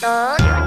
넌